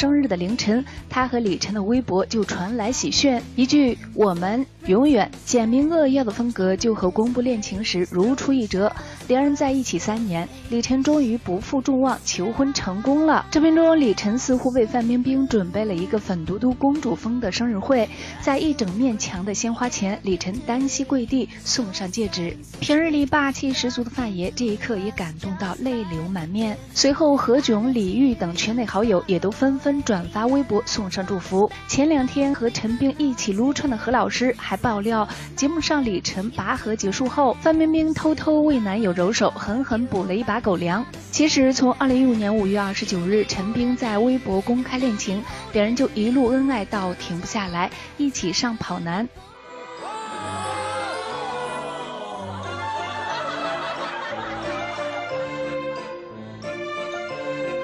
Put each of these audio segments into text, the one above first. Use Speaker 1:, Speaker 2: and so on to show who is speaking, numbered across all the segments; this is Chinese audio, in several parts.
Speaker 1: 生日的凌晨，他和李晨的微博就传来喜讯，一句“我们永远”，简明扼要的风格就和公布恋情时如出一辙。两人在一起三年，李晨终于不负众望，求婚成功了。视频中，李晨似乎为范冰冰准备了一个粉嘟嘟公主风的生日会，在一整面墙的鲜花前，李晨单膝跪地送上戒指。平日里霸气十足的范爷，这一刻也感动到泪流满面。随后，何炅、李玉等圈内好友也都纷纷转发微博送上祝福。前两天和陈冰一起撸串的何老师还爆料，节目上李晨拔河结束后，范冰冰偷偷为男友。揉手狠狠补了一把狗粮。其实从二零一五年五月二十九日，陈冰在微博公开恋情，两人就一路恩爱到停不下来，一起上跑男。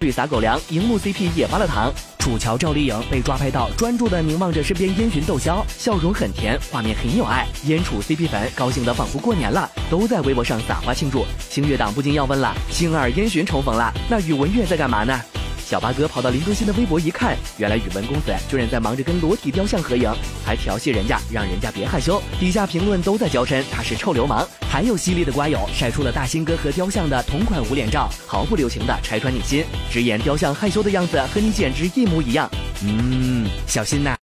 Speaker 2: 绿撒狗粮，荧幕 CP 也发了糖。楚乔赵丽颖被抓拍到专注的凝望着身边烟熏窦骁，笑容很甜，画面很有爱。烟楚 CP 粉高兴的仿佛过年了，都在微博上撒花庆祝。星月党不禁要问了：星儿烟熏重逢了，那宇文玥在干嘛呢？小八哥跑到林更新的微博一看，原来宇文公子居然在忙着跟裸体雕像合影，还调戏人家，让人家别害羞。底下评论都在娇嗔他是臭流氓。还有犀利的瓜友晒出了大新哥和雕像的同款无脸照，毫不留情的拆穿你心，直言雕像害羞的样子和你简直一模一样。嗯，小心呐，